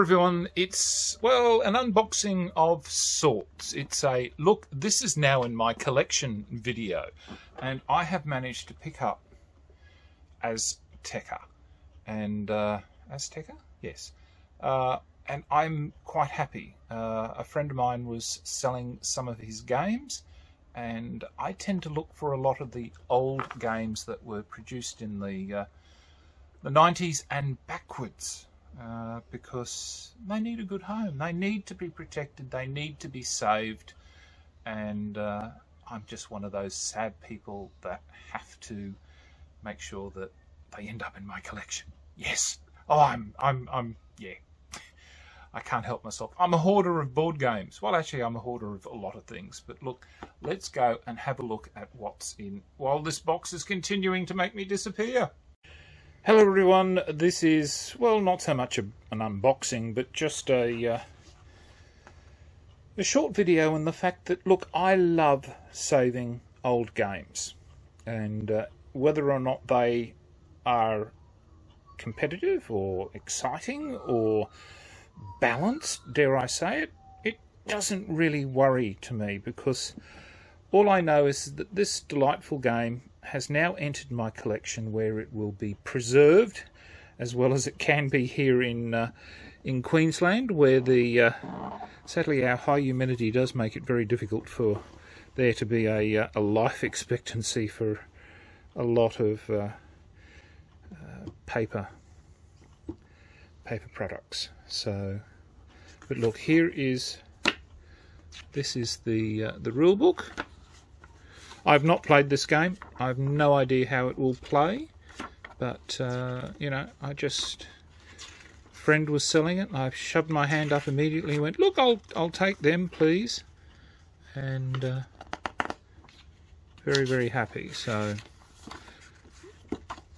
Everyone, it's, well, an unboxing of sorts. It's a, look, this is now in my collection video, and I have managed to pick up Azteca, and, uh, Azteca? Yes. Uh, and I'm quite happy. Uh, a friend of mine was selling some of his games, and I tend to look for a lot of the old games that were produced in the, uh, the 90s and backwards uh, because they need a good home. They need to be protected. They need to be saved. And uh, I'm just one of those sad people that have to make sure that they end up in my collection. Yes. Oh, I'm, I'm, I'm, yeah. I can't help myself. I'm a hoarder of board games. Well, actually, I'm a hoarder of a lot of things. But look, let's go and have a look at what's in while this box is continuing to make me disappear. Hello everyone, this is, well, not so much a, an unboxing, but just a, uh, a short video on the fact that, look, I love saving old games. And uh, whether or not they are competitive or exciting or balanced, dare I say it, it doesn't really worry to me because all I know is that this delightful game has now entered my collection where it will be preserved as well as it can be here in uh, in Queensland where the uh, sadly our high humidity does make it very difficult for there to be a, uh, a life expectancy for a lot of uh, uh, paper paper products. So but look here is this is the uh, the rule book I've not played this game. I've no idea how it will play, but uh, you know, I just friend was selling it. I shoved my hand up immediately and went, "Look, I'll I'll take them, please," and uh, very very happy. So,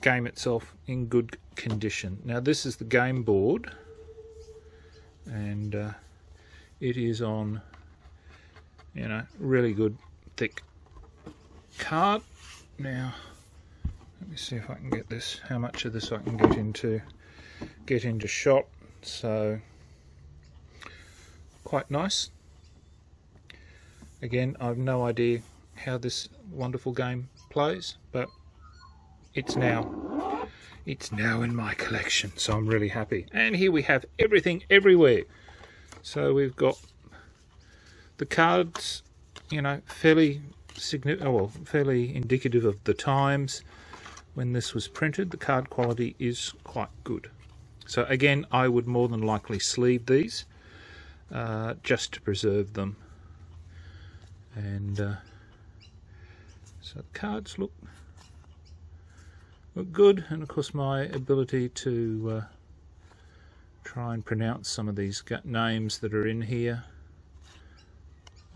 game itself in good condition. Now this is the game board, and uh, it is on, you know, really good thick card. Now, let me see if I can get this, how much of this I can get into, get into shot. So, quite nice. Again, I've no idea how this wonderful game plays, but it's now, it's now in my collection, so I'm really happy. And here we have everything everywhere. So we've got the cards, you know, fairly oh, well, fairly indicative of the times when this was printed. The card quality is quite good. So again, I would more than likely sleeve these uh, just to preserve them. And uh, so the cards look look good, and of course my ability to uh, try and pronounce some of these names that are in here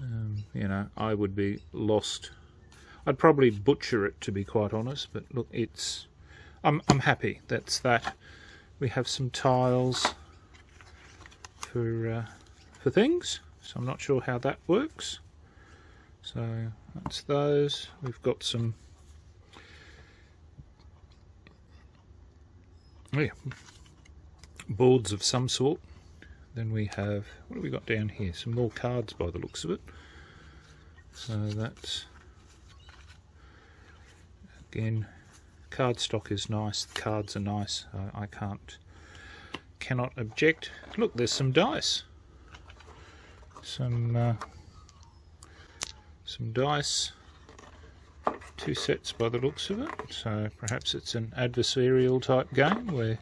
um, you know, I would be lost. I'd probably butcher it to be quite honest, but look, it's. I'm I'm happy. That's that. We have some tiles for uh, for things, so I'm not sure how that works. So that's those. We've got some. Oh yeah, boards of some sort. Then we have, what have we got down here? Some more cards by the looks of it. So that's, again, card stock is nice. The cards are nice. I, I can't, cannot object. Look, there's some dice. Some, uh, some dice two sets by the looks of it so perhaps it's an adversarial type game where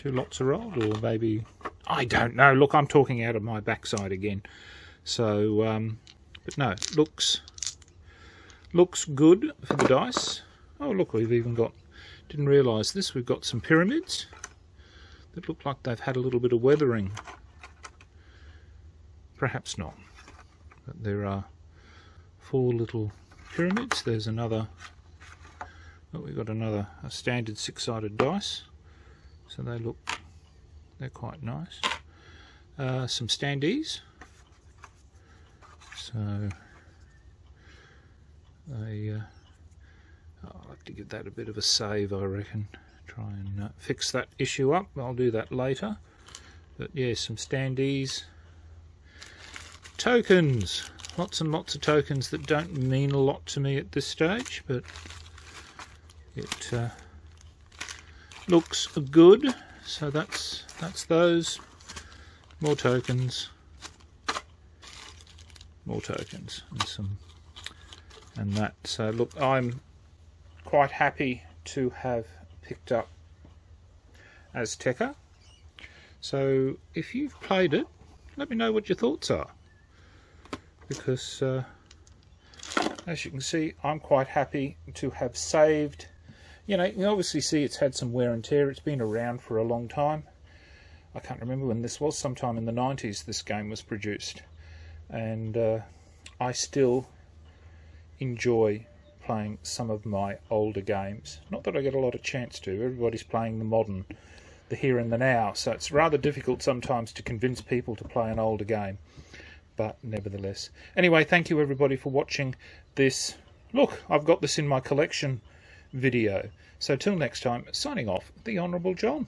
two lots are rolled, or maybe I don't know. Look, I'm talking out of my backside again. So, um, but no, looks looks good for the dice. Oh, look, we've even got. Didn't realise this. We've got some pyramids that look like they've had a little bit of weathering. Perhaps not. But there are four little pyramids. There's another. Oh, we've got another a standard six-sided dice. So they look, they're quite nice. Uh, some standees. So I, uh, I'll have to give that a bit of a save, I reckon. try and uh, fix that issue up. I'll do that later. But yeah, some standees. Tokens. Lots and lots of tokens that don't mean a lot to me at this stage, but it uh, looks good. So that's that's those. More tokens. More tokens and some and that. So look, I'm quite happy to have picked up Azteca. So if you've played it, let me know what your thoughts are. Because uh, as you can see, I'm quite happy to have saved. You know, you obviously see it's had some wear and tear. It's been around for a long time. I can't remember when this was. Sometime in the 90s this game was produced. And uh, I still enjoy playing some of my older games. Not that I get a lot of chance to. Everybody's playing the modern, the here and the now, so it's rather difficult sometimes to convince people to play an older game. But nevertheless. Anyway, thank you everybody for watching this. Look, I've got this in my collection video. So till next time, signing off, the Honourable John.